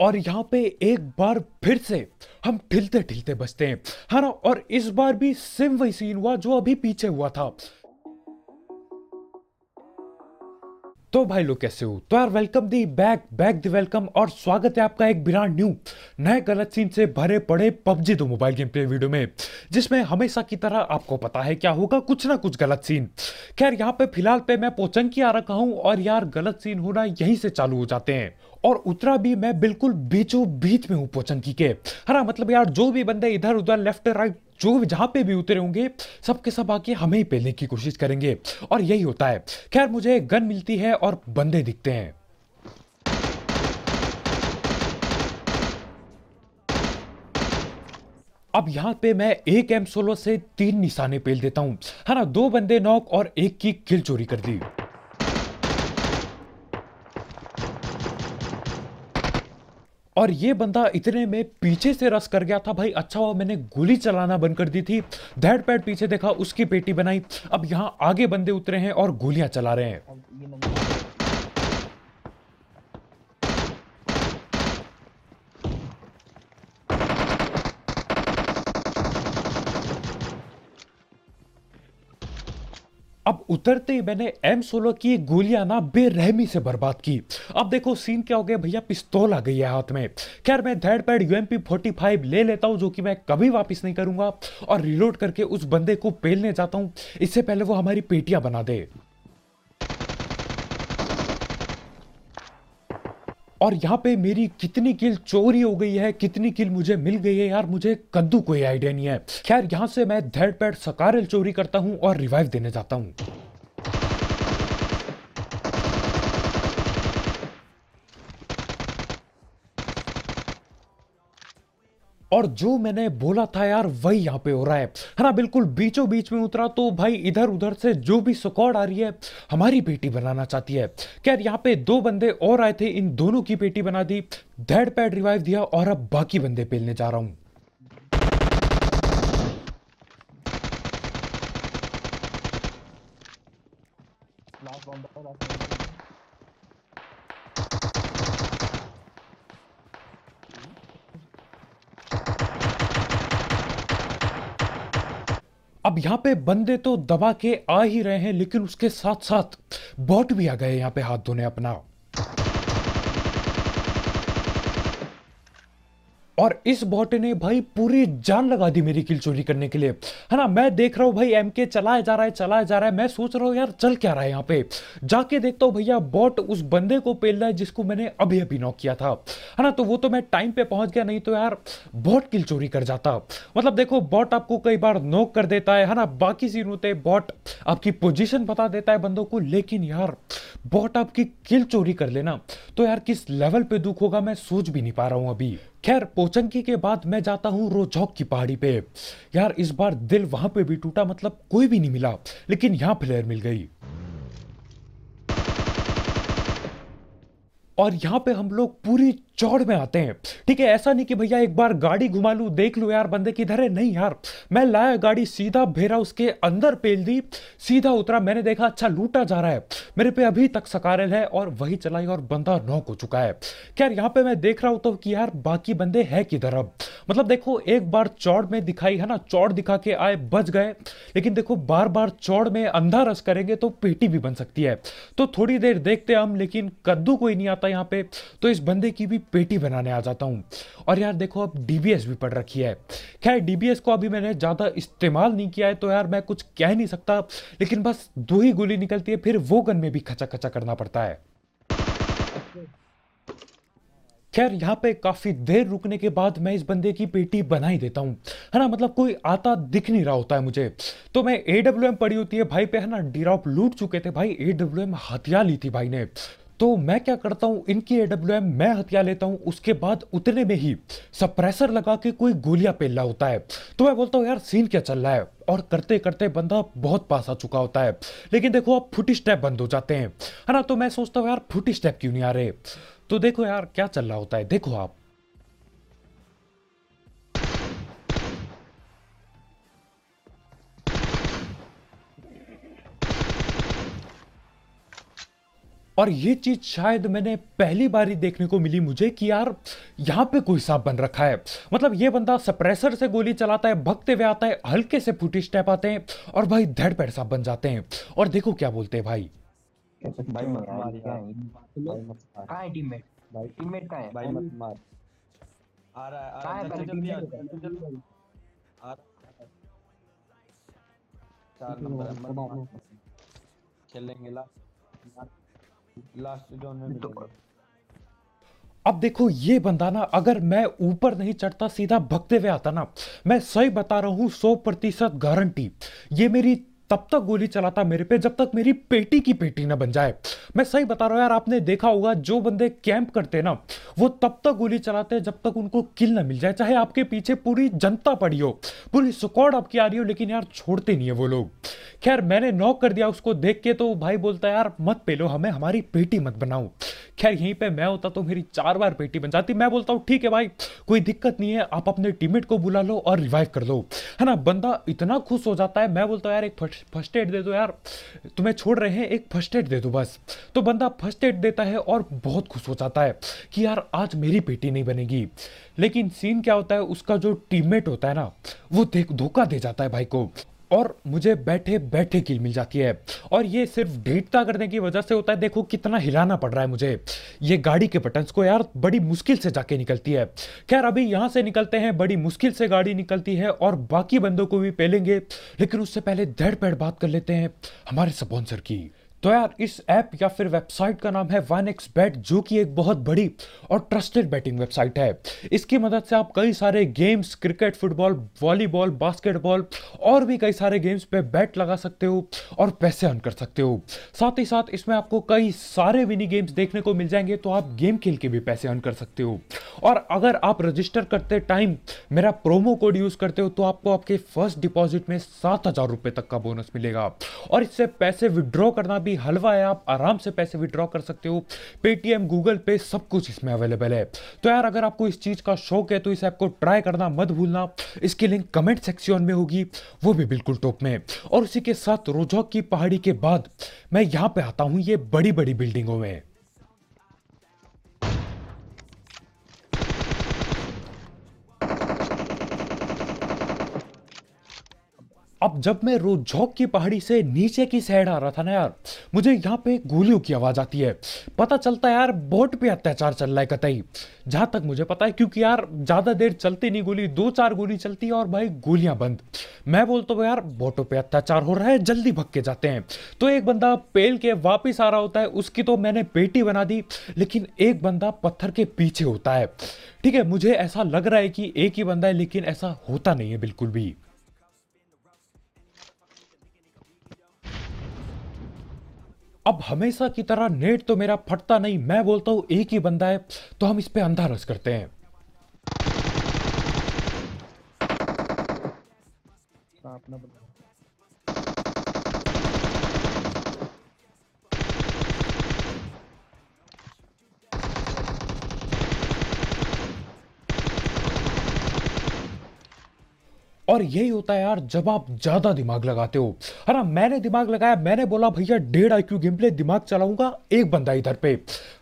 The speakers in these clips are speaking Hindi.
और यहाँ पे एक बार फिर से हम ठिलते ठिलते बचते हैं। है ना, और इस बार भी सेम वही सीन हुआ जो अभी पीछे हुआ था। तो भाई लोग कैसे हो? तो यार welcome the back back the welcome और स्वागत है आपका एक ब्रांड न्यू नए गलत सीन से भरे पड़े पबजी दो मोबाइल गेम प्ले वीडियो में, जिसमें हमेशा की तरह आपको पता है क्या होगा कुछ ना कुछ गलत सीन खैर, यहाँ पे फ़िलहाल पे मैं पोचंकी आ रखा हूँ और यार गलत सीन होना यहीं से चालू हो जाते हैं। और उतरा भी मैं बिल्कुल बीचों बीच में हूँ पोचंकी के है ना मतलब यार, जो भी बंदे इधर, उधर लेफ़्ट राइट जो भी जहाँ पे भी उतरे होंगे सबके सब आके हमें ही पेलने की कोशिश करेंगे। और यही होता है। खैर, मुझे गन मिलती है और बंदे दिखते हैं। अब यहाँ पे मैं एक एम सोलो से तीन निशाने पेल देता हूँ। है ना दो बंदे नॉक और एक की किल चोरी कर दी। और ये बंदा इतने में पीछे से रस कर गया था, भाई अच्छा हुआ मैंने गोली चलाना बंद कर दी थी धैड पैड पीछे देखा, उसकी पेटी बनाई, अब यहाँ आगे बंदे उतरे हैं और गोलियाँ चला रहे हैं। अब उतरते ही मैंने एम सोलो की गोलियाँ ना बेरहमी से बर्बाद की। अब देखो सीन क्या हो गया? भैया, पिस्तौल आ गई है हाथ में। खैर, मैं थर्ड पैड यूएमपी 45 ले लेता हूँ, जो कि मैं कभी वापस नहीं करूँगा। और रिलोड करके उस बंदे को पेलने जाता हूँ। इससे पहले वो हमारी पेटियाँ बना दे। और यहाँ पे मेरी कितनी किल चोरी हो गई है, कितनी किल मुझे मिल गई है यार, मुझे कद्दू कोई आइडिया नहीं है। खैर, यहाँ से मैं धैड पैड सकारल चोरी करता हूँ और रिवाइव देने जाता हूँ। और जो मैंने बोला था यार, वही यहाँ पे हो रहा है। है ना, बिल्कुल बीचों बीच में उतरा तो भाई इधर उधर से जो भी सुकौड़ आ रही है, हमारी बेटी बनाना चाहती है। क्या यहाँ पे दो बंदे और आए थे, इन दोनों की बेटी बना दी धैड पैड रिवाइव दिया और अब बाकी बंदे पेलने जा रहा हूँ। अब यहाँ पे बंदे तो दबा के आ ही रहे हैं, लेकिन उसके साथ साथ बॉट भी आ गए यहाँ पे हाथ धोने अपना। और इस बॉट ने भाई पूरी जान लगा दी मेरी किल चोरी करने के लिए। है ना, मैं देख रहा हूँ भाई एम के चलाया जा रहा है, चलाया जा रहा है। मैं सोच रहा हूँ, यार, चल क्या रहा है यहाँ पे? जाके देखता हूँ भैया, बॉट उस बंदे को पेल रहा है जिसको मैंने अभी अभी नॉक किया था। है ना तो वो तो मैं टाइम पे पहुँच गया, नहीं तो यार, बॉट किल चोरी कर जाता। मतलब देखो, बॉट आपको कई बार नॉक कर देता है ना, बाकी सीन होते बॉट आपकी पोजिशन बता देता है बंदों को, लेकिन यार, बॉट आपकी किल चोरी कर लेना। तो यार, किस लेवल पे दुख होगा, मैं सोच भी नहीं पा रहा हूँ अभी। खैर, पोचंकी के बाद मैं जाता हूँ रोजौक की पहाड़ी पे। यार, इस बार दिल वहाँ पे भी टूटा मतलब कोई भी नहीं मिला, लेकिन यहाँ फ्लेयर मिल गई। और यहाँ पे हम लोग पूरी चौड़ में आते हैं। ठीक है, ऐसा नहीं कि भैया एक बार गाड़ी घुमा लू, देख लू यार बंदे किधर है। नहीं यार, मैं लाया गाड़ी, सीधा भेरा उसके अंदर पेल दी, सीधा उतरा, मैंने देखा अच्छा लूटा जा रहा है। मेरे पे अभी तक सकारल है और वही चलाई और बंदा नॉक हो चुका है। खैर, यहाँ पे मैं देख रहा हूँ तो कि यार बाकी बंदे है किधर अब? मतलब देखो, एक बार चौड़ में दिखाई है ना, चौड़ दिखा के आए, बच गए। लेकिन देखो बार बार चौड़ में अंधा रस करेंगे तो पेटी भी बन सकती है। तो थोड़ी देर देखते हम, लेकिन कद्दू कोई नहीं आता यहाँ पे। तो इस बंदे की भी पेटी बनाने आ जाता हूँ। और यार देखो, अब डीबीएस भी पढ़ रखी है। खैर डीबीएस को अभी मैंने ज़्यादा इस्तेमाल नहीं किया है तो यार मैं कुछ कह नहीं सकता। लेकिन बस दो ही गोली निकलती है, फिर वो गन में भी खचा खचा करना पड़ता है। खैर, यहाँ पे काफ़ी देर रुकने के बाद मैं इस बंदे की पेटी बना ही देता हूँ। है ना मतलब कोई आता दिख नहीं रहा होता है मुझे। तो मैं एडब्ल्यू एम पड़ी होती है, भाई पे, है ना डीरॉप लूट चुके थे, भाई। एडब्ल्यू एम हथियार ली थी भाई ने। तो मैं क्या करता हूँ? इनकी एडब्ल्यू मैं हथियार लेता हूँ। उसके बाद उतने में ही सप्रेसर लगा के कोई गोलियाँ पेल रहा होता है। तो मैं बोलता हूँ, यार सीन क्या चल रहा है? और करते करते बंदा बहुत पास आ चुका होता है। लेकिन देखो, अब फुट स्टेप बंद हो जाते हैं। है ना? तो मैं सोचता हूँ, यार फुट स्टेप क्यों नहीं आ रहे? तो देखो, यार, क्या चल रहा होता है? देखो आप और ये चीज़ शायद मैंने पहली बार ही देखने को मिली मुझे कि यार यहाँ पे कोई सांप बन रखा है। मतलब ये बंदा सप्रेसर से गोली चलाता है भगते हुए आता है हल्के से फुटी स्टेप आते हैं और भाई धड़ पैर सांप बन जाते हैं। और देखो क्या बोलते हैं भाई। भाई मत मार। कहाँ है टीममेट भाई टीममेट कहाँ है? भाई मत मार। आ रहा है आ रहा है जल्दी आ जल्दी आ रहा है। चार नंबर खेलेंगे लास्ट लास्ट जोन में तो अब देखो ये बंदा ना अगर मैं ऊपर नहीं चढ़ता सीधा भगते हुए आता ना मैं सही बता रहा हूँ सौ प्रतिशत गारंटी ये मेरी तब तक गोली चलाता मेरे पे, जब तक मेरी पेटी की पेटी ना बन जाए। मैं सही बता रहा हूँ यार, आपने देखा होगा, जो बंदे कैंप करते ना, वो तब तक गोली चलाते हैं जब तक उनको किल ना मिल जाए, चाहे आपके पीछे पूरी जनता पड़ी हो, पूरी स्क्वाड आपकी आ रही हो, लेकिन यार छोड़ते नहीं है वो लोग। खैर, मैंने नॉक कर दिया उसको देख के तो भाई बोलता यार, मत पेलो, हमें हमारी पेटी मत बनाओ। खैर, यहीं पे मैं होता तो मेरी चार बार पेटी बन जाती। मैं बोलता हूँ, ठीक है भाई, कोई दिक्कत नहीं है, आप अपने टीममेट को बुला लो और रिवाइव कर लो। है ना, बंदा इतना खुश हो जाता है, मैं बोलता हूँ, यार, एक फ़र्स्ट एड दे दो यार। तुम्हें छोड़ रहे हैं, एक फ़र्स्ट एड दे दो बस। तो बंदा फ़र्स्ट एड देता है और बहुत खुश हो जाता है कि यार आज मेरी पेटी नहीं बनेगी। लेकिन सीन क्या होता है, उसका जो टीममेट होता है ना, वो देख धोखा दे जाता है भाई को। और मुझे बैठे बैठे की मिल जाती है। और ये सिर्फ़ डेटता करने की वजह से होता है। देखो कितना हिलाना पड़ रहा है मुझे। ये गाड़ी के बटन्स को यार बड़ी मुश्किल से जाके निकलती है। खैर, अभी यहाँ से निकलते हैं, बड़ी मुश्किल से गाड़ी निकलती है और बाकी बंदों को भी पेलेंगे। लेकिन उससे पहले धड़ पैड़ बात कर लेते हैं हमारे स्पॉन्सर की। तो यार, इस ऐप या फिर वेबसाइट का नाम है वन एक्स बैट जो कि एक बहुत बड़ी और ट्रस्टेड बैटिंग वेबसाइट है। इसकी मदद से आप कई सारे games cricket football volleyball basketball और भी कई सारे गेम्स पे बैट लगा सकते हो और पैसे अर्न कर सकते हो। साथ ही साथ इसमें आपको कई सारे मिनी गेम्स देखने को मिल जाएँगे तो आप गेम खेल के भी पैसे अर्न कर सकते हो। और अगर आप रजिस्टर करते टाइम मेरा प्रोमो कोड यूज़ करते हो तो आपको आपके फ़र्स्ट डिपॉजिट में सात हज़ार रुपए तक का बोनस मिलेगा। और इससे पैसे विड्रॉ करना भी हलवा है आप आराम से पैसे विड्रॉ कर सकते हो। पेटीएम गूगल पे सब कुछ इसमें अवेलेबल है। तो यार, अगर आपको इस चीज़ का शौक है तो इस ऐप को ट्राई करना मत भूलना। इसकी लिंक कमेंट सेक्शन में होगी, वो भी बिल्कुल टॉप में। और उसी के साथ रोजौक की पहाड़ी के बाद मैं यहाँ पे आता हूँ, ये बड़ी बड़ी बिल्डिंगों में। अब जब मैं रोजौक की पहाड़ी से नीचे की साइड आ रहा था ना यार, मुझे यहाँ पे गोलियों की आवाज़ आती है। पता चलता है यार बोट पे अत्याचार चल रहा है कतई। जहाँ तक मुझे पता है, क्योंकि यार, ज़्यादा देर चलती नहीं गोली दो चार गोली चलती है और भाई गोलियाँ बंद। मैं बोलता हूँ, यार, बोटों पे अत्याचार हो रहा है, जल्दी भग के जाते हैं। तो एक बंदा पेल के वापिस आ रहा होता है, उसकी तो मैंने पेटी बना दी, लेकिन एक बंदा पत्थर के पीछे होता है। ठीक है, मुझे ऐसा लग रहा है कि एक ही बंदा है, लेकिन ऐसा होता नहीं है बिल्कुल भी। अब हमेशा की तरह नेट तो मेरा फटता नहीं, मैं बोलता हूँ, एक ही बंदा है तो हम इस पे अंधा रस करते हैं। अपना और यही होता है यार, जब आप ज़्यादा दिमाग लगाते हो। है ना, मैंने दिमाग लगाया, मैंने बोला, भैया, डेढ़ आई क्यू गेम प्ले दिमाग चलाऊँगा एक बंदा इधर पे।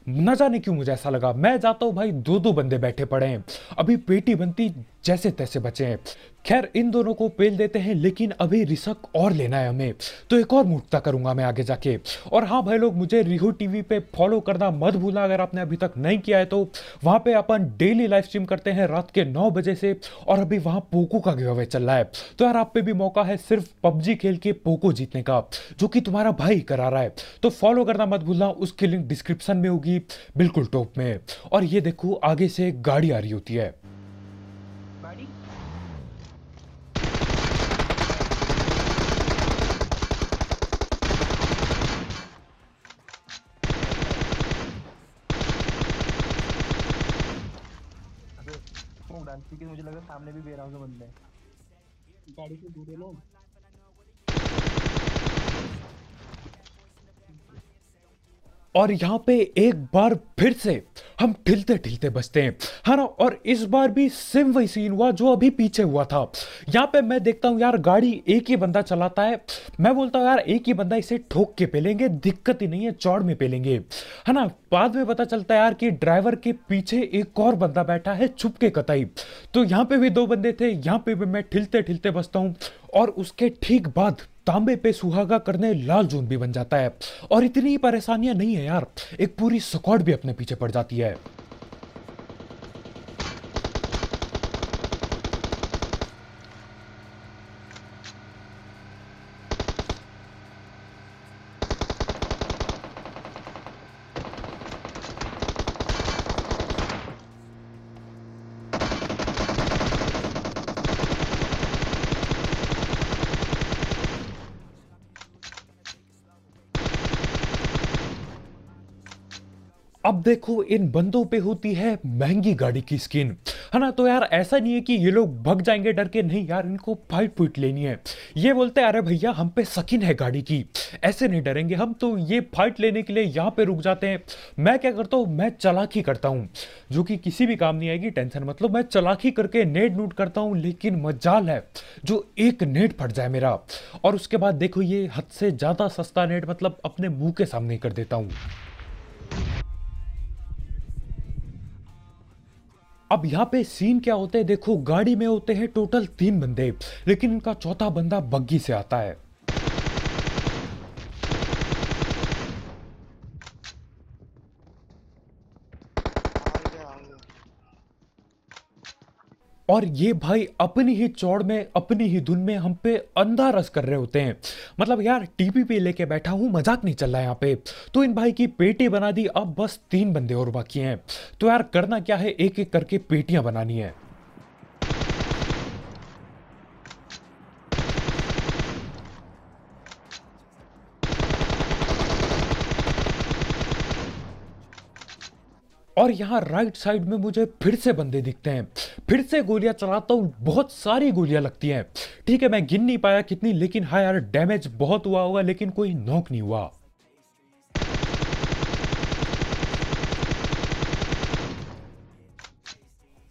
न जाने क्यों मुझे ऐसा लगा। मैं जाता हूँ भाई दो दो बंदे बैठे पड़े हैं। अभी पेटी बनती जैसे तैसे बचे हैं। खैर, इन दोनों को पेल देते हैं, लेकिन अभी रिसक और लेना है हमें। तो एक और मूर्खता करूँगा मैं आगे जाके। और हाँ भाई लोग, मुझे रिहो टीवी पे फॉलो करना मत भूलना। अगर आपने अभी तक नहीं किया है तो वहाँ पे अपन डेली लाइव स्ट्रीम करते हैं रात के नौ बजे से, और अभी वहाँ पोको का गिव चल रहा है। तो यार, आप पे भी मौका है सिर्फ़ पबजी खेल के पोको जीतने का, जो कि तुम्हारा भाई करा रहा है। तो फॉलो करना मत भूलना, उसकी लिंक डिस्क्रिप्शन में होगी। बिल्कुल टॉप में और ये देखो आगे से एक गाड़ी आ रही होती है। क्योंकि मुझे लगा सामने भी बेरा के बंदे। गाड़ी से दूर है और यहाँ पे एक बार फिर से हम ठिलते ठिलते बचते हैं। है ना, और इस बार भी सिम वही सीन हुआ जो अभी पीछे हुआ था। यहाँ पे मैं देखता हूँ यार, गाड़ी एक ही बंदा चलाता है। मैं बोलता हूँ, यार, एक ही बंदा इसे ठोक के पेलेंगे, दिक्कत ही नहीं है, चौड़ में पेलेंगे। है ना बाद में पता चलता है यार कि ड्राइवर के पीछे एक और बंदा बैठा है छुप के कतई। तो यहाँ पे भी दो बंदे थे, यहाँ पे भी मैं ठिलते ठिलते बसता हूँ और उसके ठीक बाद तांबे पे सुहागा करने लाल जून भी बन जाता है। और इतनी परेशानियाँ नहीं है यार, एक पूरी सकॉट भी अपने पीछे पड़ जाती है। देखो, इन बंदों पे होती है महँगी गाड़ी की स्किन है ना? तो यार, ऐसा नहीं है कि ये लोग भग जाएँगे, डर के। नहीं यार, इनको फाइट फूट लेनी है। ये बोलते हैं, अरे भैया, हम पे सकिन है गाड़ी की। ऐसे नहीं डरेंगे हम। तो ये फाइट लेने के लिए यहाँ पे रुक जाते हैं। मैं क्या करता हूँ? मैं चलाकी करता हूँ, जो कि किसी भी काम नहीं आएगी, टेंशन मतलब मैं चलाकी करके नेट नूट करता हूँ, लेकिन मजाल है, जो एक नेट फट जाए मेरा। और उसके बाद देखो, ये हद से ज़्यादा सस्ता नेट मतलब अपने मुँह के सामने कर देता हूँ। अब यहाँ पे सीन क्या होते हैं? देखो, गाड़ी में होते हैं टोटल तीन बंदे, लेकिन इनका चौथा बंदा बग्गी से आता है। और ये भाई अपनी ही चौड़ में, अपनी ही धुन में हम पे अंधा रस कर रहे होते हैं। मतलब यार, टीवी पे लेके बैठा हूँ, मज़ाक नहीं चल रहा है यहाँ पे। तो इन भाई की पेटी बना दी, अब बस तीन बंदे और बाकी हैं। तो यार, करना क्या है? एक एक करके पेटियाँ बनानी है। और यहाँ राइट साइड में मुझे फिर से बंदे दिखते हैं। फिर से गोलियाँ चलाता हूँ, बहुत सारी गोलियाँ लगती हैं। ठीक है, मैं गिन नहीं पाया कितनी, लेकिन हाँ यार डैमेज बहुत हुआ होगा, लेकिन कोई नोक नहीं हुआ।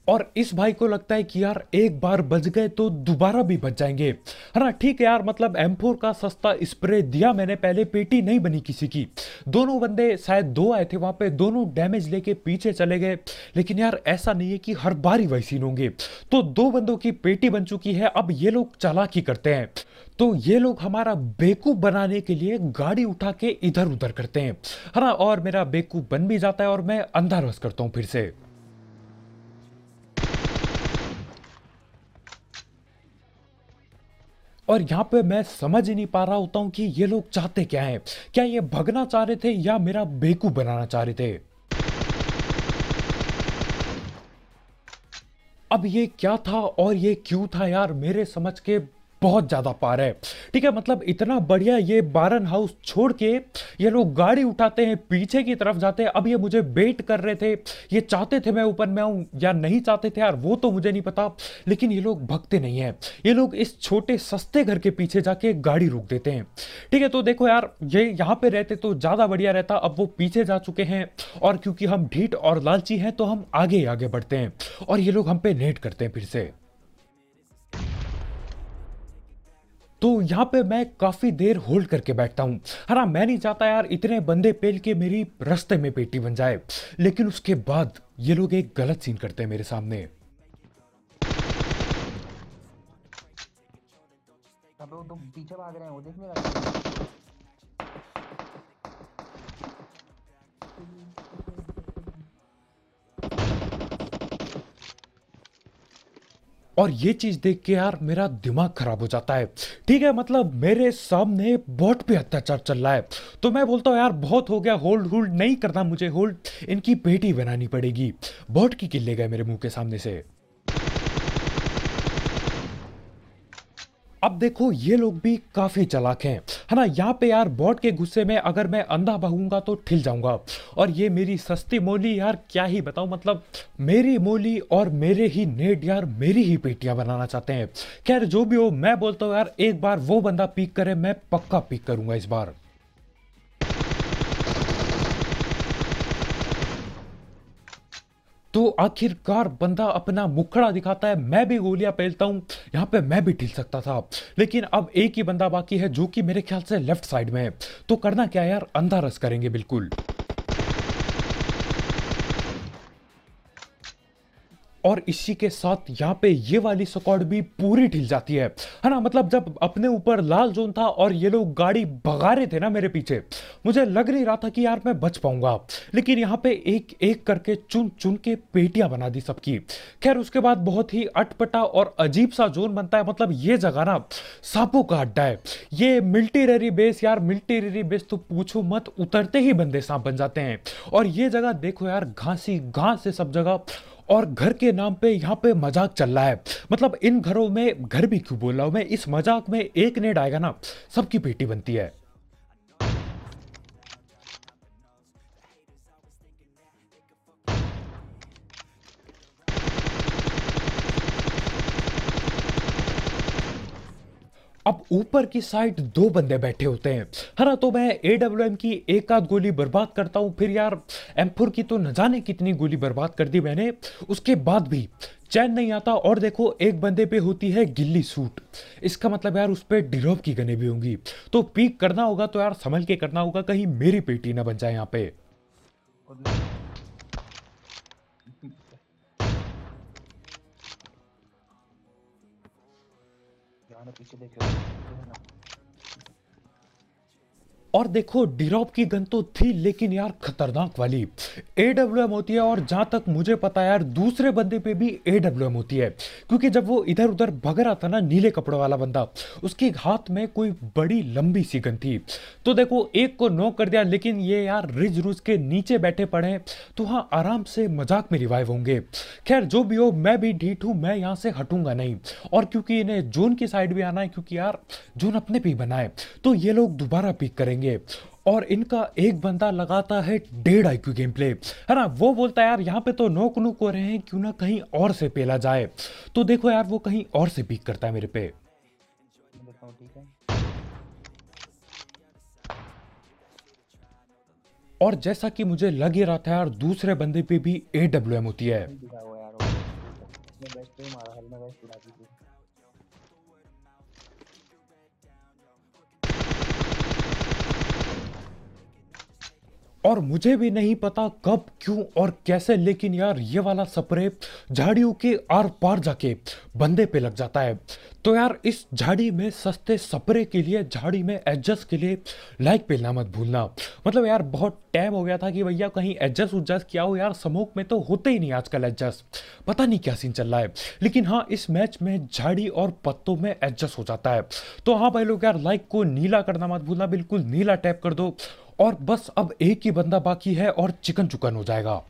और इस भाई को लगता है कि यार, एक बार बच गए तो दोबारा भी बच जाएँगे। है ना? ठीक है यार मतलब M4 का सस्ता स्प्रे दिया मैंने, पहले पेटी नहीं बनी किसी की। दोनों बंदे शायद दो आए थे वहाँ पे, दोनों डैमेज लेके पीछे चले गए। लेकिन यार, ऐसा नहीं है कि हर बार ही वही सीन होंगे। तो दो बंदों की पेटी बन चुकी है, अब ये लोग चालाकी करते हैं। तो ये लोग हमारा बेकूफ बनाने के लिए गाड़ी उठा के इधर उधर करते हैं। है ना? और मेरा बेकूफ बन भी जाता है और मैं अंधा रस करता हूँ फिर से। और यहाँ पे मैं समझ ही नहीं पा रहा होता हूँ कि ये लोग चाहते क्या हैं। क्या ये भगना चाह रहे थे या मेरा बेकू बनाना चाह रहे थे? अब ये क्या था और ये क्यों था यार मेरे समझ के बहुत ज़्यादा पार है। ठीक है मतलब इतना बढ़िया ये बारन हाउस छोड़ के ये लोग गाड़ी उठाते हैं, पीछे की तरफ़ जाते हैं। अब ये मुझे वेट कर रहे थे, ये चाहते थे मैं ऊपर में आऊँ या नहीं चाहते थे यार, वो तो मुझे नहीं पता। लेकिन ये लोग भगते नहीं है। ये लोग इस छोटे सस्ते घर के पीछे जाके गाड़ी रोक देते हैं। ठीक है तो देखो यार, ये यहाँ पे रहते तो ज़्यादा बढ़िया रहता, अब वो पीछे जा चुके हैं। और क्योंकि हम ढीठ और लालची हैं तो हम आगे आगे बढ़ते हैं। और ये लोग हम पे नेट करते हैं फिर से। तो यहाँ पे मैं काफ़ी देर होल्ड करके बैठता हूँ। हरा मैं नहीं चाहता यार इतने बंदे पेल के मेरी रस्ते में पेटी बन जाए। लेकिन उसके बाद ये लोग एक गलत सीन करते हैं मेरे सामने। तो पीछे भाग रहे हैं, वो देख नहीं रहा और ये चीज़ देख के यार मेरा दिमाग खराब हो जाता है। ठीक है मतलब मेरे सामने बोट पे अत्याचार चल रहा है। तो मैं बोलता हूँ, यार, बहुत हो गया होल्ड होल्ड नहीं करना मुझे होल्ड इनकी पेटी बनानी पड़ेगी। बोट की किले गए मेरे मुँह के सामने से। अब देखो, ये लोग भी काफ़ी चलाक हैं। है ना, यहाँ पे यार, बॉट के गुस्से में अगर मैं अंधा भागूँगा तो ठिल जाऊँगा। और ये मेरी सस्ती मोली, यार, क्या ही बताऊँ मतलब मेरी मोली और मेरे ही नेट, यार, मेरी ही पेटियाँ बनाना चाहते हैं। खैर, जो भी हो, मैं बोलता हूँ, यार, एक बार वो बंदा पीक करे, मैं पक्का पीक करूँगा इस बार। तो आखिरकार बंदा अपना मुखड़ा दिखाता है। मैं भी गोलियाँ पहलता हूँ। यहाँ पे मैं भी ढिल सकता था। लेकिन अब एक ही बंदा बाकी है जो कि मेरे ख्याल से लेफ़्ट साइड में है। तो करना क्या यार? अंधा रस करेंगे बिल्कुल। और इसी के साथ यहाँ पे ये वाली स्क्वाड भी पूरी ढिल जाती है। है ना? मतलब जब अपने ऊपर लाल जोन था और ये लोग गाड़ी भगा रहे थे ना मेरे पीछे, मुझे लग नहीं रहा था कि यार मैं बच पाऊँगा। लेकिन यहाँ पे एक एक करके चुन चुन के पेटियाँ बना दी सबकी। खैर, उसके बाद बहुत ही अटपटा और अजीब सा जोन बनता है। मतलब ये जगह ना सांपों का अड्डा है। ये मिल्टीरेरी बेस, यार मिल्टीरेरी बेस तो पूछो मत, उतरते ही बंदे सांप बन जाते हैं। और ये जगह देखो यार घासी घास है सब जगह और घर के नाम पे यहाँ पे मज़ाक चल रहा है। मतलब इन घरों में, घर भी क्यों बोल रहा हूँ मैं, इस मज़ाक में एक नेट आएगा ना, सबकी बेटी बनती है। अब ऊपर की साइड दो बंदे बैठे होते हैं। है ना तो मैं ए डब्ल्यू एम की एक आध गोली बर्बाद करता हूँ। फिर यार एम फोर की तो न जाने कितनी गोली बर्बाद कर दी मैंने। उसके बाद भी चैन नहीं आता और देखो, एक बंदे पे होती है गिल्ली सूट। इसका मतलब यार, उस पर डिरोप की गने भी होंगी। तो पीक करना होगा तो यार, संभल के करना होगा, कहीं मेरी पेटी ना बन जाए यहाँ पे। ध्यान पीछे देखो और देखो, डिरॉप की गन तो थी, लेकिन यार खतरनाक वाली। ए डब्ल्यू एम होती है, और जहाँ तक मुझे पता है यार, दूसरे बंदे पे भी ए डब्ल्यू एम होती है। क्योंकि जब वो इधर उधर भग रहा था ना, नीले कपड़ों वाला बंदा, उसके हाथ में कोई बड़ी लंबी सी गन थी। तो देखो, एक को नो कर दिया, लेकिन ये यार रिज रूज के नीचे बैठे पड़े तो हाँ आराम से मज़ाक में रिवाइव होंगे। खैर, जो भी हो, मैं भी ढीठ हूँ, मैं यहाँ से हटूँगा नहीं। और क्योंकि इन्हें जोन की साइड भी आना है, क्योंकि यार जोन अपने पे ही बना है। तो ये लोग दोबारा पिक करेंगे। और इनका एक बंदा लगाता है डेढ़ आई क्यू गेम प्ले है ना? वो बोलता है, यार, यहाँ पे तो नोक नुक हो रहे हैं, क्यों ना कहीं और से पेला जाए? तो देखो यार, वो कहीं और से पीक करता है मेरे पे। और जैसा कि मुझे लग ही रहा था यार, दूसरे बंदे पे भी ए डब्ल्यू एम होती है। और मुझे भी नहीं पता कब, क्यों और कैसे, लेकिन यार ये वाला स्प्रे झाड़ियों के आर पार जाके बंदे पे लग जाता है। तो यार इस झाड़ी में सस्ते स्प्रे के लिए, झाड़ी में एडजस्ट के लिए लाइक पेलना मत भूलना। मतलब यार बहुत टाइम हो गया था कि भैया कहीं एडजस्ट उडजस्ट किया हो, यार समोक में तो होते ही नहीं आजकल एडजस्ट। पता नहीं क्या सीन चल रहा है। लेकिन हाँ इस मैच में झाड़ी और पत्तों में एडजस्ट हो जाता है। तो हाँ भाई लोग यार लाइक को नीला करना मत भूलना, बिल्कुल नीला टैप कर दो। और बस अब एक ही बंदा बाकी है और चिकन चुकन हो जाएगा।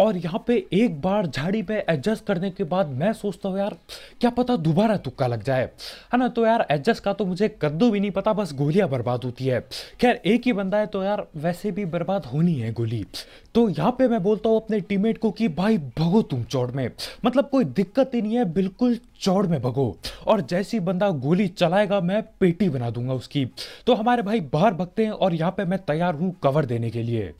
और यहाँ पे एक बार झाड़ी पे एडजस्ट करने के बाद मैं सोचता हूँ, यार, क्या पता दोबारा तुक्का लग जाए। है ना? तो यार एडजस्ट का तो मुझे कद्दू भी नहीं पता, बस गोलियाँ बर्बाद होती है। खैर, एक ही बंदा है तो यार, वैसे भी बर्बाद होनी है गोली। तो यहाँ पे मैं बोलता हूँ अपने टीममेट को कि, भाई, भगो तुम चौड़ में। मतलब कोई दिक्कत ही नहीं है, बिल्कुल चौड़ में भगो। और जैसी बंदा गोली चलाएगा, मैं पेटी बना दूँगा उसकी। तो हमारे भाई बाहर भगते हैं और यहाँ पे मैं तैयार हूँ कवर देने के लिए।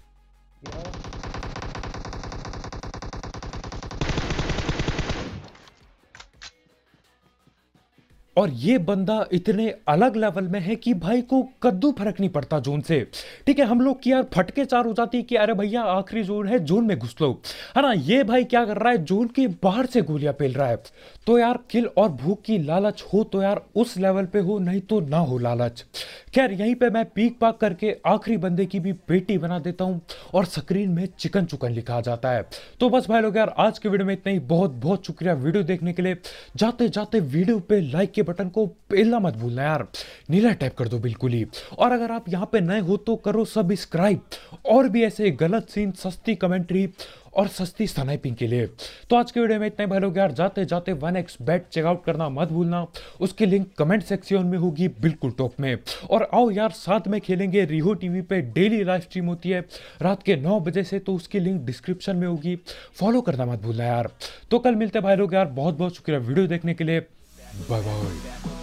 और ये बंदा इतने अलग लेवल में है कि भाई को कद्दू फ़र्क नहीं पड़ता जोन से। ठीक है, हम लोग की यार फटके चार हो जाती है कि अरे भैया, आखिरी जोन है, जोन में घुस लो। है ना, ये भाई क्या कर रहा है, जोन के बाहर से गोलियाँ पेल रहा है। तो यार किल और भूख की लालच हो तो यार उस लेवल पे हो, नहीं तो ना हो लालच। खैर, यहीं पे मैं पीक पाक करके आखिरी बंदे की भी पेटी बना देता हूँ और स्क्रीन में चिकन चुकन लिखा जाता है। तो बस भाई लोग यार, आज के वीडियो में इतना ही। बहुत बहुत शुक्रिया वीडियो देखने के लिए। जाते जाते वीडियो पे लाइक के बटन को पेलना मत भूलना यार। नीला टैप कर दो बिल्कुल ही। और अगर आप यहाँ पे नए हो तो करो सब्सक्राइब और भी ऐसे गलत सीन सस्ती कमेंट्री और सस्ती स्नाइपिंग के लिए। तो आज के वीडियो में इतने भाई लोग यार जाते जाते वन एक्स बैट चेकआउट करना मत भूलना। उसकी लिंक कमेंट सेक्शन में होगी बिल्कुल टॉप में। और आओ यार, साथ में खेलेंगे। रिहो टीवी पे डेली लाइव स्ट्रीम होती है। रात के नौ बजे से तो उसकी लिंक डिस्क्रिप्शन में होगी। फॉलो करना मत भूलना यार। तो कल मिलते भाई लोग यार। बहुत बहुत शुक्रिया वीडियो देखने के लिए। バイバイ。